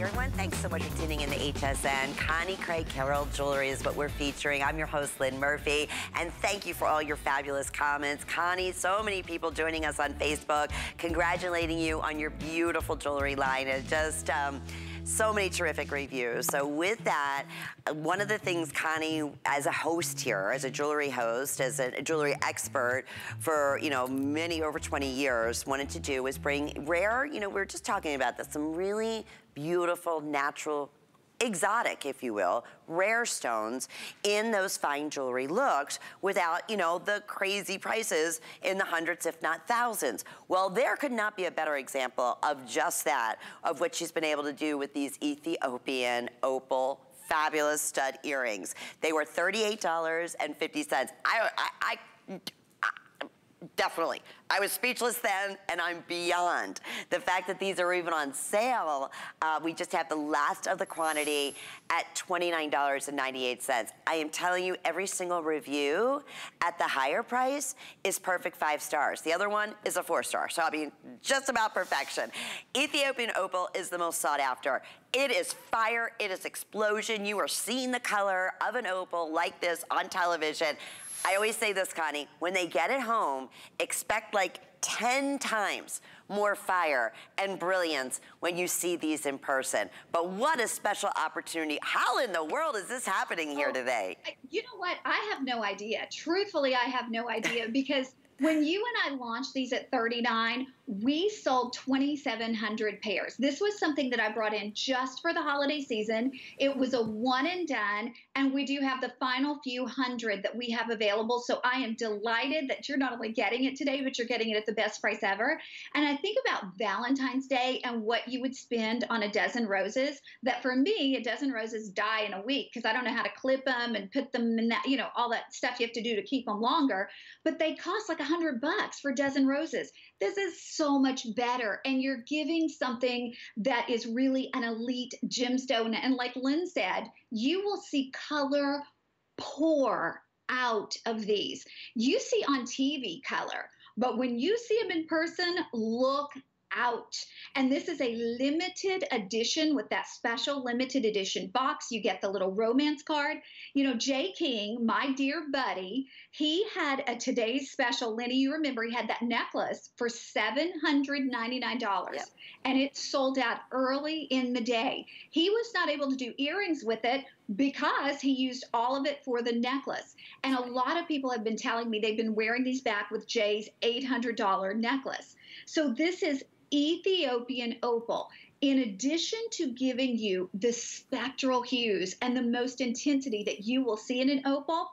Thanks so much for tuning in to HSN. Connie Craig Carroll Jewelry is what we're featuring. I'm your host, Lynn Murphy, and thank you for all your fabulous comments. Connie, so many people joining us on Facebook, congratulating you on your beautiful jewelry line. It just, um, so many terrific reviews. So with that, one of the things Connie, as a host here, as a jewelry host, as a jewelry expert for, you know, many over 20 years, wanted to do was bring rare, you know, we are just talking about this, some really beautiful, natural, exotic, if you will, rare stones in those fine jewelry looks without, you know, the crazy prices in the hundreds, if not thousands. Well, there could not be a better example of just that, of what she's been able to do with these Ethiopian opal fabulous stud earrings. They were $38.50. I, I, I definitely. I was speechless then, and I'm beyond. The fact that these are even on sale, uh, we just have the last of the quantity at $29.98. I am telling you, every single review at the higher price is perfect five stars. The other one is a four star, so I mean, just about perfection. Ethiopian Opal is the most sought after. It is fire, it is explosion. You are seeing the color of an opal like this on television. I always say this, Connie, when they get it home, expect like 10 times more fire and brilliance when you see these in person. But what a special opportunity. How in the world is this happening here oh, today? You know what? I have no idea. Truthfully, I have no idea because when you and I launched these at 39, we sold 2,700 pairs. This was something that I brought in just for the holiday season. It was a one and done, and we do have the final few hundred that we have available. So I am delighted that you're not only getting it today, but you're getting it at the best price ever. And I think about Valentine's Day and what you would spend on a dozen roses. That for me, a dozen roses die in a week because I don't know how to clip them and put them in that, you know, all that stuff you have to do to keep them longer. But they cost like a hundred bucks for a dozen roses. This is so much better. And you're giving something that is really an elite gemstone. And like Lynn said, you will see color pour out of these. You see on TV color, but when you see them in person, look out. And this is a limited edition with that special limited edition box. You get the little romance card. You know, Jay King, my dear buddy, he had a today's special. Lenny, you remember he had that necklace for $799 yep. and it sold out early in the day. He was not able to do earrings with it because he used all of it for the necklace. And a lot of people have been telling me they've been wearing these back with Jay's $800 necklace. So this is Ethiopian opal, in addition to giving you the spectral hues and the most intensity that you will see in an opal,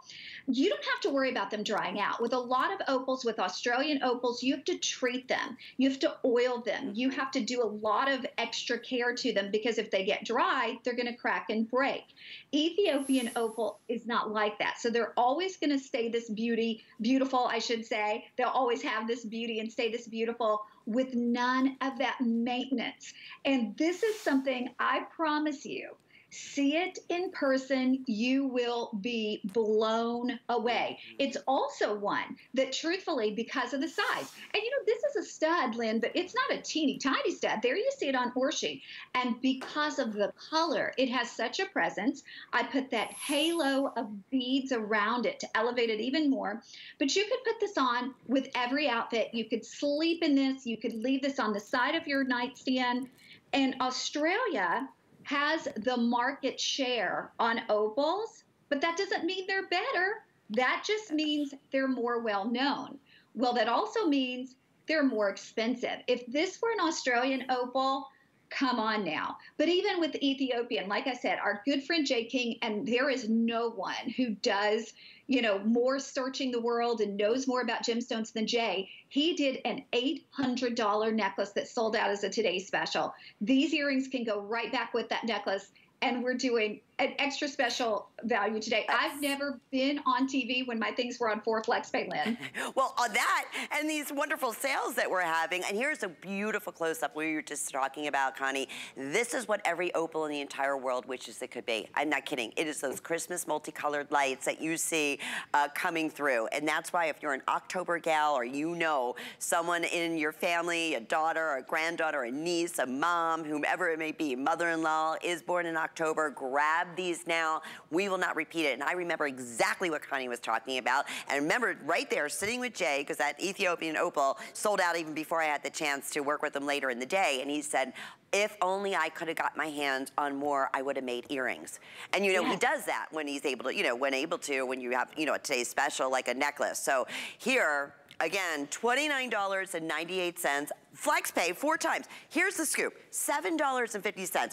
you don't have to worry about them drying out. With a lot of opals, with Australian opals, you have to treat them. You have to oil them. You have to do a lot of extra care to them because if they get dry, they're going to crack and break. Ethiopian opal is not like that. So they're always going to stay this beauty, beautiful, I should say. They'll always have this beauty and stay this beautiful with none of that maintenance. And this is something I promise you see it in person, you will be blown away. Mm-hmm. It's also one that, truthfully, because of the size, and you know, this is a stud, Lynn, but it's not a teeny tiny stud. There you see it on Orshi. And because of the color, it has such a presence. I put that halo of beads around it to elevate it even more. But you could put this on with every outfit. You could sleep in this, you could leave this on the side of your nightstand. And Australia, has the market share on opals, but that doesn't mean they're better. That just means they're more well known. Well, that also means they're more expensive. If this were an Australian opal, come on now. But even with Ethiopian, like I said, our good friend Jay King, and there is no one who does you know, more searching the world and knows more about gemstones than Jay, he did an $800 necklace that sold out as a today special. These earrings can go right back with that necklace and we're doing an extra special value today. I've never been on TV when my things were on four flex pay, Lynn. well, on that and these wonderful sales that we're having, and here's a beautiful close-up where you're just talking about, Connie. This is what every opal in the entire world wishes it could be. I'm not kidding. It is those Christmas multicolored lights that you see uh, coming through. And that's why if you're an October gal or you know someone in your family, a daughter, a granddaughter, a niece, a mom, whomever it may be, mother-in-law is born in October, grab these now. We will not repeat it. And I remember exactly what Connie was talking about. And remember right there sitting with Jay, because that Ethiopian opal sold out even before I had the chance to work with him later in the day. And he said, if only I could have got my hands on more, I would have made earrings. And you know, he does that when he's able to, you know, when able to, when you have, you know, a today's special, like a necklace. So here, again, $29.98. Flex pay four times. Here's the scoop, $7.50.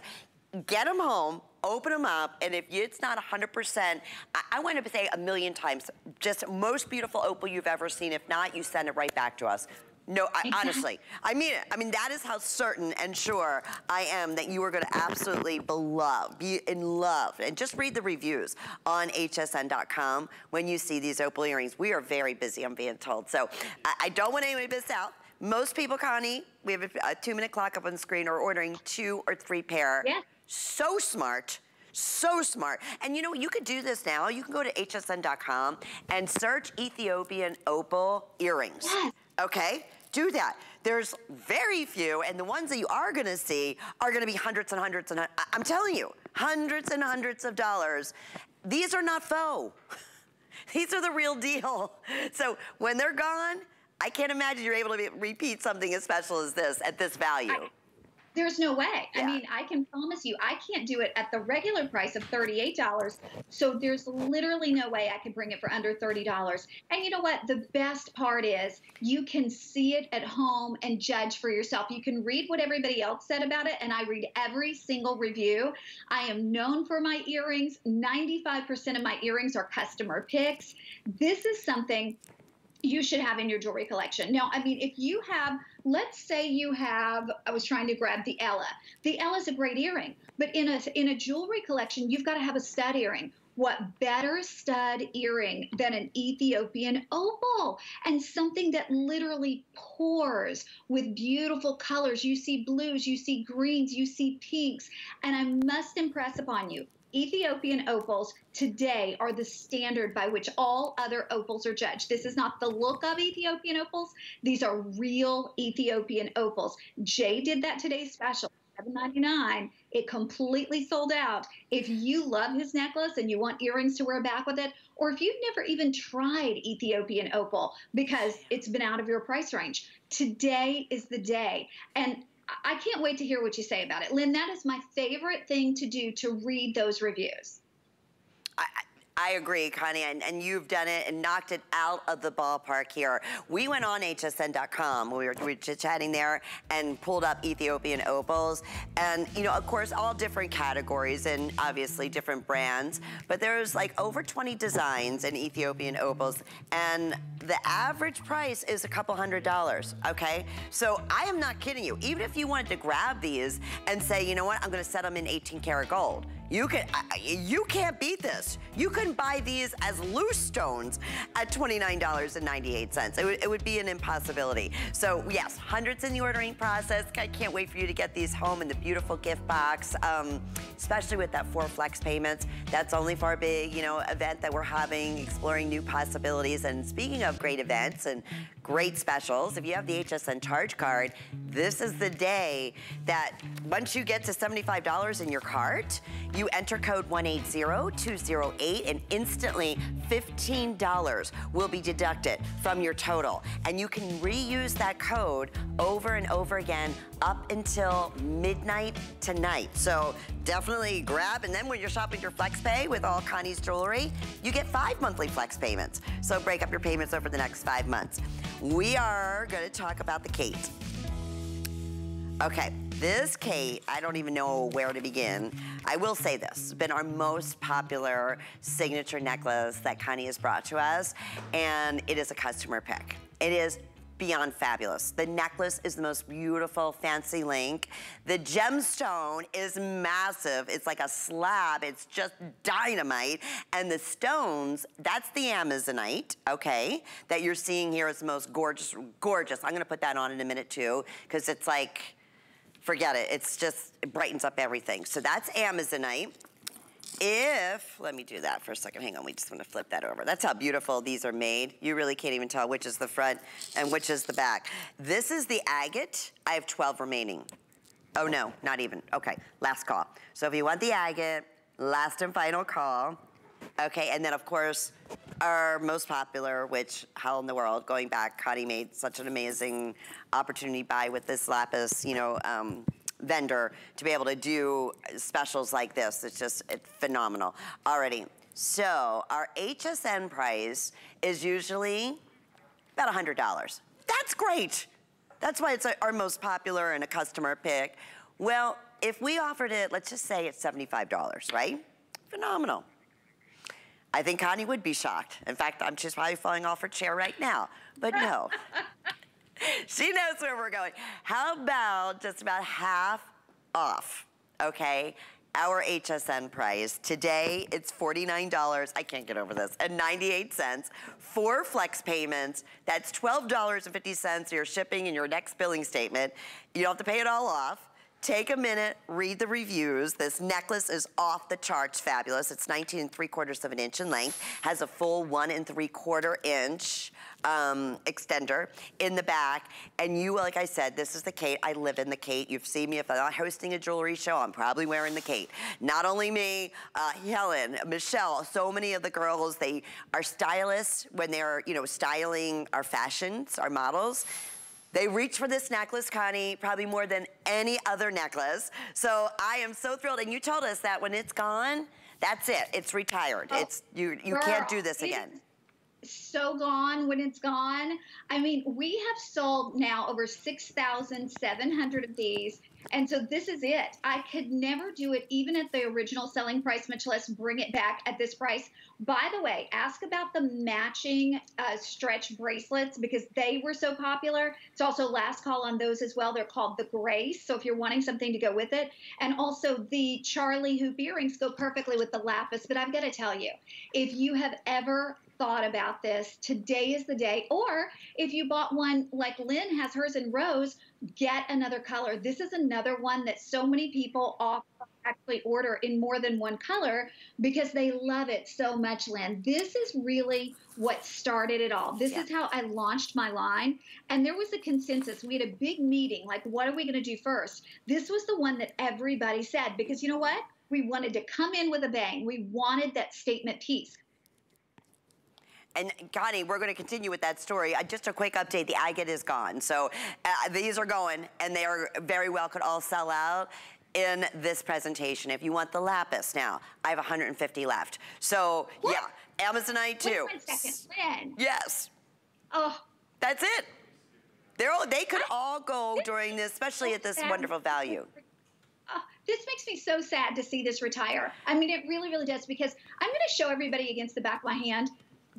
Get them home, open them up, and if it's not 100%, I, I want to say a million times, just most beautiful opal you've ever seen. If not, you send it right back to us. No, I, honestly, I mean it. I mean, that is how certain and sure I am that you are gonna absolutely beloved, be in love. And just read the reviews on hsn.com when you see these opal earrings. We are very busy, I'm being told. So I, I don't want anybody to miss out. Most people, Connie, we have a, a two minute clock up on the screen, are ordering two or three pair. Yeah so smart. So smart. And you know, you could do this now. You can go to hsn.com and search Ethiopian opal earrings. Yes. Okay? Do that. There's very few, and the ones that you are gonna see are gonna be hundreds and hundreds and I'm telling you, hundreds and hundreds of dollars. These are not faux. These are the real deal. So when they're gone, I can't imagine you're able to be, repeat something as special as this at this value. I There's no way. Yeah. I mean, I can promise you, I can't do it at the regular price of $38. So there's literally no way I can bring it for under $30. And you know what? The best part is you can see it at home and judge for yourself. You can read what everybody else said about it, and I read every single review. I am known for my earrings. 95% of my earrings are customer picks. This is something you should have in your jewelry collection. Now, I mean, if you have, let's say you have, I was trying to grab the Ella. The Ella is a great earring, but in a in a jewelry collection, you've got to have a stud earring. What better stud earring than an Ethiopian opal and something that literally pours with beautiful colors? You see blues, you see greens, you see pinks. And I must impress upon you Ethiopian opals today are the standard by which all other opals are judged. This is not the look of Ethiopian opals. These are real Ethiopian opals. Jay did that today's special. $7.99. It completely sold out. If you love his necklace and you want earrings to wear back with it, or if you've never even tried Ethiopian opal because it's been out of your price range, today is the day. And I can't wait to hear what you say about it. Lynn, that is my favorite thing to do to read those reviews. I, I agree, Connie, and, and, you've done it and knocked it out of the ballpark here. We went on hsn.com, we were, we were chatting there and pulled up Ethiopian opals. And, you know, of course, all different categories and obviously different brands, but there's like over 20 designs in Ethiopian opals. And the average price is a couple hundred dollars, okay? So I am not kidding you. Even if you wanted to grab these and say, you know what, I'm gonna set them in 18 karat gold. You can, you can't beat this. You can buy these as loose stones at $29.98. It would, it would be an impossibility. So yes, hundreds in the ordering process. I can't wait for you to get these home in the beautiful gift box, um, especially with that four flex payments. That's only for our big, you know, event that we're having, exploring new possibilities. And speaking of great events and great specials, if you have the HSN charge card, this is the day that once you get to $75 in your cart, you enter code 180208 and instantly $15 will be deducted from your total. And you can reuse that code over and over again up until midnight tonight. So definitely grab, and then when you're shopping your flex pay with all Connie's jewelry, you get five monthly flex payments. So break up your payments over the next five months. We are gonna talk about the Kate. Okay, this Kate, I don't even know where to begin. I will say this, it's been our most popular signature necklace that Connie has brought to us, and it is a customer pick. It is beyond fabulous. The necklace is the most beautiful fancy link. The gemstone is massive. It's like a slab. It's just dynamite. And the stones, that's the Amazonite, okay, that you're seeing here is the most gorgeous, gorgeous. I'm gonna put that on in a minute too, because it's like, forget it. It's just, it brightens up everything. So that's Amazonite. If, let me do that for a second. Hang on, we just want to flip that over. That's how beautiful these are made. You really can't even tell which is the front and which is the back. This is the agate. I have 12 remaining. Oh no, not even. Okay, last call. So if you want the agate, last and final call. Okay, and then of course, our most popular, which how in the world, going back, Connie made such an amazing opportunity buy with this lapis, you know, um, vendor to be able to do specials like this. It's just it's phenomenal. Already. So our HSN price is usually about $100. That's great. That's why it's our most popular and a customer pick. Well, if we offered it, let's just say it's $75, right? Phenomenal. I think Connie would be shocked. In fact, I'm just probably falling off her chair right now. But no. she knows where we're going. How about just about half off, okay? Our HSN price. Today, it's $49, I can't get over this, and 98 cents. Four flex payments, that's $12.50 your shipping and your next billing statement. You don't have to pay it all off. Take a minute, read the reviews. This necklace is off the charts fabulous. It's 19 and 3 quarters of an inch in length, has a full one and 3 quarter inch um, extender in the back. And you, like I said, this is the Kate. I live in the Kate. You've seen me. If I'm not hosting a jewelry show, I'm probably wearing the Kate. Not only me, uh, Helen, Michelle, so many of the girls, they are stylists when they're, you know, styling our fashions, our models They reach for this necklace, Connie, probably more than any other necklace. So I am so thrilled. And you told us that when it's gone, that's it. It's retired. Oh, it's you. You girl, can't do this again so gone when it's gone. I mean, we have sold now over 6,700 of these. And so this is it. I could never do it even at the original selling price, much less bring it back at this price. By the way, ask about the matching uh, stretch bracelets because they were so popular. It's also last call on those as well. They're called the Grace. So if you're wanting something to go with it, and also the Charlie hoop earrings go perfectly with the lapis. But I've got to tell you, if you have ever thought about this, today is the day. Or if you bought one like Lynn has hers in rose, get another color. This is another one that so many people actually order in more than one color because they love it so much, Lynn. This is really what started it all. This yeah. is how I launched my line. And there was a consensus. We had a big meeting like, what are we going to do first? This was the one that everybody said because you know what? We wanted to come in with a bang. We wanted that statement piece. And Connie, we're going to continue with that story. Uh, just a quick update, the agate is gone. So uh, these are going, and they are very well could all sell out in this presentation. If you want the lapis now, I have 150 left. So what? yeah, Amazonite too. Wait one second, Lynn. Yes. Oh. That's it. They're all, they could all go during this, especially at this wonderful value. Oh, this makes me so sad to see this retire. I mean, it really, really does because I'm going to show everybody against the back of my hand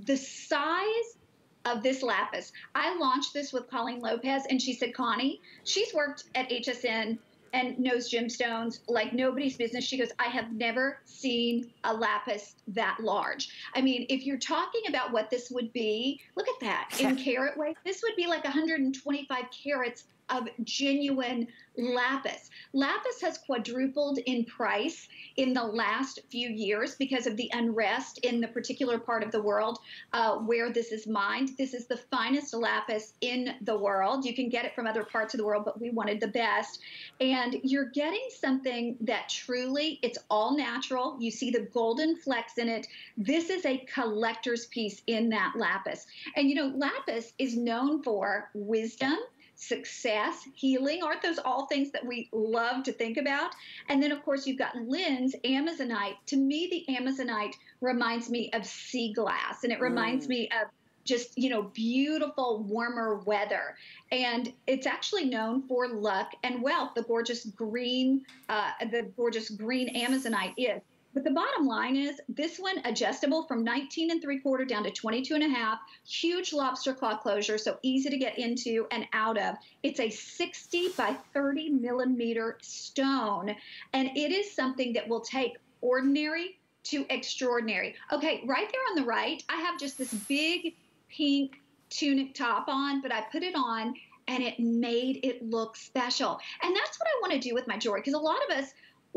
the size of this lapis. I launched this with Colleen Lopez, and she said, Connie, she's worked at HSN and knows gemstones like nobody's business. She goes, I have never seen a lapis that large. I mean, if you're talking about what this would be, look at that in carat weight. This would be like 125 carats of genuine lapis. Lapis has quadrupled in price in the last few years because of the unrest in the particular part of the world uh, where this is mined. This is the finest lapis in the world. You can get it from other parts of the world, but we wanted the best. And you're getting something that truly, it's all natural. You see the golden flecks in it. This is a collector's piece in that lapis. And you know, lapis is known for wisdom success, healing. Aren't those all things that we love to think about? And then, of course, you've got Lynn's Amazonite. To me, the Amazonite reminds me of sea glass, and it reminds mm. me of just you know beautiful warmer weather and it's actually known for luck and wealth the gorgeous green uh, the gorgeous green amazonite is but the bottom line is this one adjustable from 19 and three quarter down to 22 and a half, huge lobster claw closure, so easy to get into and out of. It's a 60 by 30 millimeter stone, and it is something that will take ordinary to extraordinary. Okay, right there on the right, I have just this big pink tunic top on, but I put it on and it made it look special. And that's what I want to do with my jewelry because a lot of us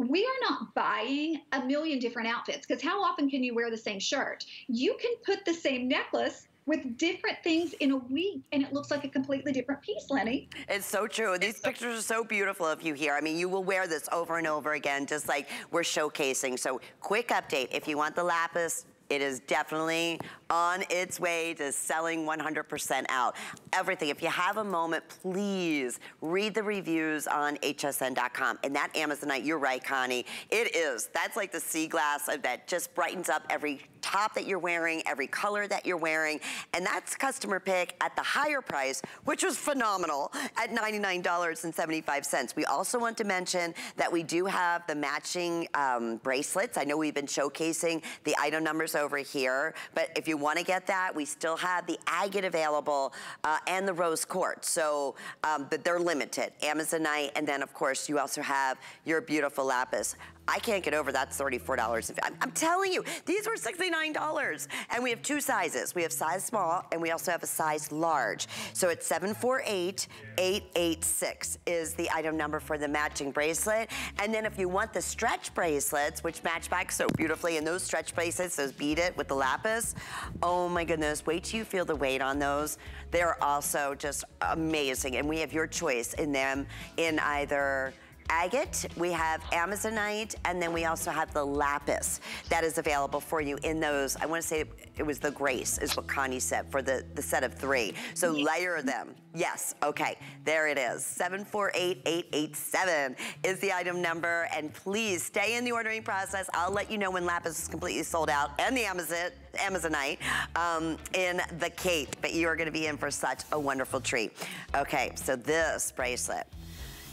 we are not buying a million different outfits because how often can you wear the same shirt? You can put the same necklace with different things in a week and it looks like a completely different piece, Lenny. It's so true. These pictures are so beautiful of you here. I mean, you will wear this over and over again, just like we're showcasing. So quick update, if you want the lapis, it is definitely on its way to selling 100% out. Everything. If you have a moment, please read the reviews on hsn.com. And that Amazonite, you're right, Connie. It is. That's like the sea glass that just brightens up every top that you're wearing, every color that you're wearing. And that's customer pick at the higher price, which was phenomenal at $99.75. We also want to mention that we do have the matching um, bracelets. I know we've been showcasing the item numbers over here, but if you want to get that, we still have the agate available uh, and the rose quartz. So, um, but they're limited. Amazonite, and then of course you also have your beautiful lapis. I can't get over that $34. I'm, I'm telling you, these were $69. And we have two sizes. We have size small and we also have a size large. So it's 748886 is the item number for the matching bracelet. And then if you want the stretch bracelets, which match back so beautifully, and those stretch bracelets, those beat it with the lapis, oh my goodness, wait till you feel the weight on those. They're also just amazing. And we have your choice in them in either agate, we have amazonite, and then we also have the lapis that is available for you in those, I wanna say it was the grace is what Connie said for the, the set of three. So layer them. Yes, okay, there it is. 748887 is the item number, and please stay in the ordering process. I'll let you know when lapis is completely sold out, and the Amazon, Amazonite um, in the Cape, but you are gonna be in for such a wonderful treat. Okay, so this bracelet,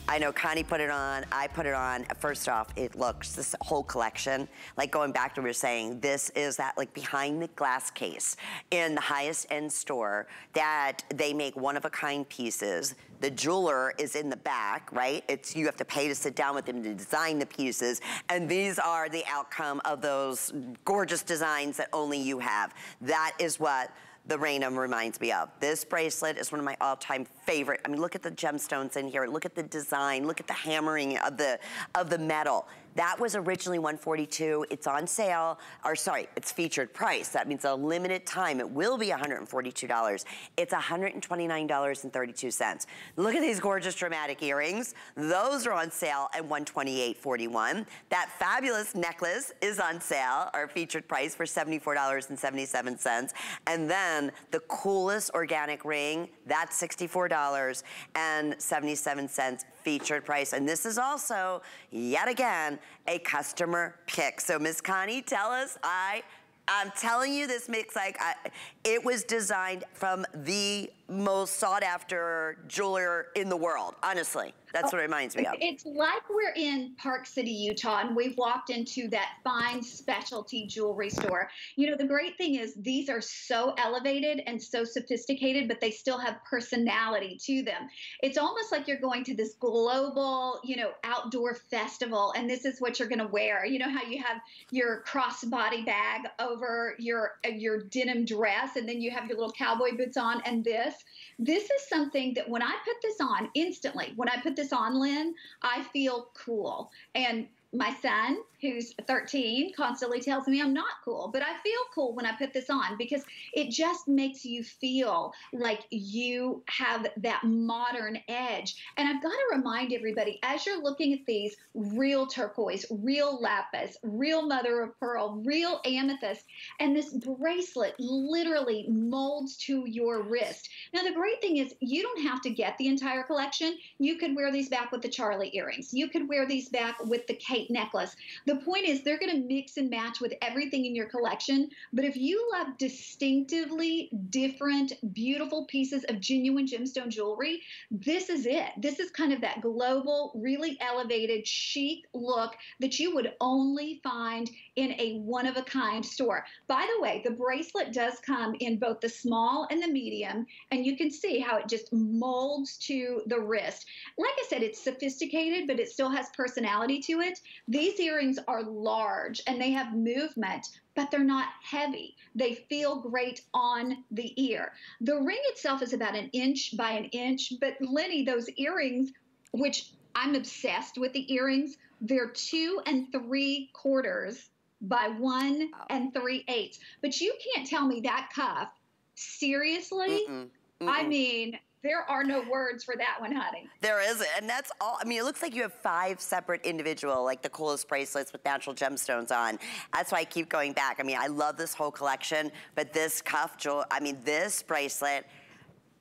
I know Connie put it on, I put it on. First off, it looks, this whole collection, like going back to what we were saying, this is that like behind the glass case in the highest end store that they make one of a kind pieces. The jeweler is in the back, right? It's You have to pay to sit down with them to design the pieces. And these are the outcome of those gorgeous designs that only you have. That is what the Rainham reminds me of. This bracelet is one of my all-time favorite. I mean, look at the gemstones in here. Look at the design. Look at the hammering of the, of the metal. That was originally 142. It's on sale, or sorry, it's featured price. That means a limited time. It will be $142. It's $129.32. Look at these gorgeous dramatic earrings. Those are on sale at $128.41. That fabulous necklace is on sale, our featured price for $74.77. And then the coolest organic ring, that's $64.77 featured price. And this is also, yet again, a customer pick. So Miss Connie, tell us, I, I'm telling you this makes like, I, it was designed from the most sought after jeweler in the world, honestly. That's what it reminds me oh, of. It's like we're in Park City, Utah, and we've walked into that fine specialty jewelry store. You know, the great thing is these are so elevated and so sophisticated, but they still have personality to them. It's almost like you're going to this global, you know, outdoor festival, and this is what you're going to wear. You know how you have your crossbody bag over your your denim dress, and then you have your little cowboy boots on, and this. This is something that when I put this on instantly, when I put this on, Lynn, I feel cool. And my son, who's 13, constantly tells me I'm not cool, but I feel cool when I put this on because it just makes you feel like you have that modern edge. And I've got to remind everybody as you're looking at these real turquoise, real lapis, real mother of pearl, real amethyst, and this bracelet literally molds to your wrist. Now, the great thing is you don't have to get the entire collection. You could wear these back with the Charlie earrings, you could wear these back with the Kate necklace. The point is they're going to mix and match with everything in your collection. But if you love distinctively different, beautiful pieces of genuine gemstone jewelry, this is it. This is kind of that global, really elevated, chic look that you would only find in a one of a kind store. By the way, the bracelet does come in both the small and the medium, and you can see how it just molds to the wrist. Like I said, it's sophisticated, but it still has personality to it. These earrings are large and they have movement, but they're not heavy. They feel great on the ear. The ring itself is about an inch by an inch, but Lenny, those earrings, which I'm obsessed with the earrings, they're two and three quarters by one and three eighths. But you can't tell me that cuff, seriously? Mm-mm, I mm-mm. mean, there are no words for that one, honey. There isn't, and that's all. I mean, it looks like you have five separate individual, like the coolest bracelets with natural gemstones on. That's why I keep going back. I mean, I love this whole collection, but this cuff jewel, I mean, this bracelet,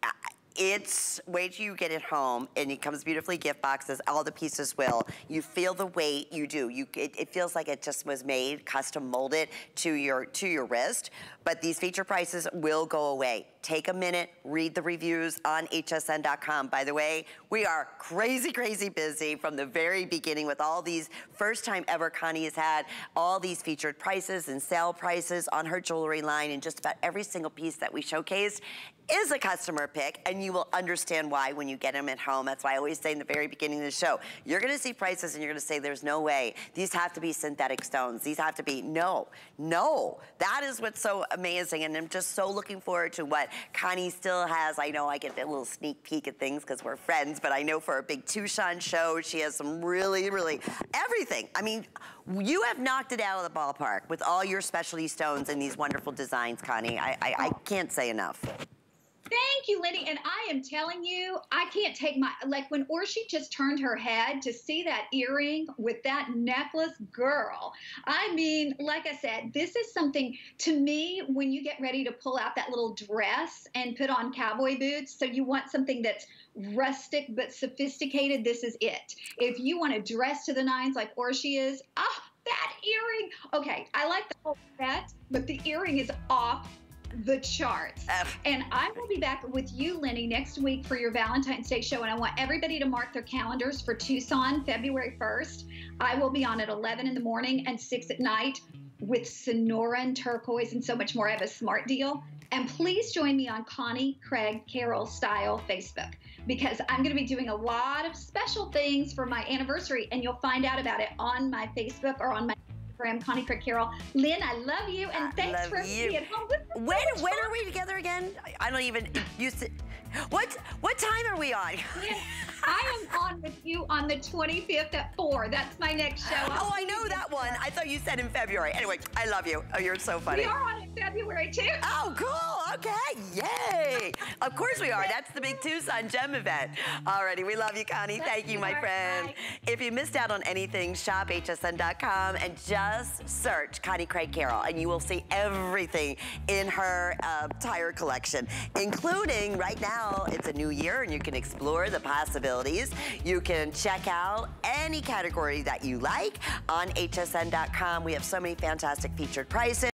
I- it's, wait till you get it home, and it comes beautifully gift boxes, all the pieces will. You feel the weight, you do. You, it, it feels like it just was made, custom molded to your, to your wrist, but these feature prices will go away. Take a minute, read the reviews on hsn.com. By the way, we are crazy, crazy busy from the very beginning with all these, first time ever Connie has had all these featured prices and sale prices on her jewelry line and just about every single piece that we showcased is a customer pick and you will understand why when you get them at home. That's why I always say in the very beginning of the show, you're gonna see prices and you're gonna say there's no way. These have to be synthetic stones. These have to be, no, no. That is what's so amazing and I'm just so looking forward to what Connie still has. I know I get a little sneak peek at things because we're friends, but I know for a big Tucson show, she has some really, really, everything. I mean, you have knocked it out of the ballpark with all your specialty stones and these wonderful designs, Connie. I, I, I can't say enough. Thank you, Lenny. And I am telling you, I can't take my, like when Orshi just turned her head to see that earring with that necklace, girl. I mean, like I said, this is something to me when you get ready to pull out that little dress and put on cowboy boots. So you want something that's rustic but sophisticated, this is it. If you want to dress to the nines like Orshi is, ah, that earring. Okay, I like the whole set, but the earring is off the charts. And I will be back with you, Lenny, next week for your Valentine's Day show. And I want everybody to mark their calendars for Tucson, February 1st. I will be on at 11 in the morning and 6 at night with Sonoran Turquoise and so much more. I have a smart deal. And please join me on Connie Craig Carroll Style Facebook because I'm going to be doing a lot of special things for my anniversary, and you'll find out about it on my Facebook or on my Instagram, Connie Craig Carroll. Lynn, I love you, and thanks for you. being at home. This is When so when are we together again? I don't even used to. What what time are we on? I am on with you on the 25th at 4. That's my next show. Oh, I know that one. I thought you said in February. Anyway, I love you. Oh, you're so funny. We are on in February, too. Oh, cool. Okay. Yay. Of course we are. That's the big Tucson Gem event. Alrighty. We love you, Connie. Thank you, my Bye. friend. If you missed out on anything, shop hsn.com and just search Connie Craig Carroll, and you will see everything in her uh, tire collection, including right now, it's a new year, and you can explore the possibilities. You can check out any category that you like on hsn.com. We have so many fantastic featured prices.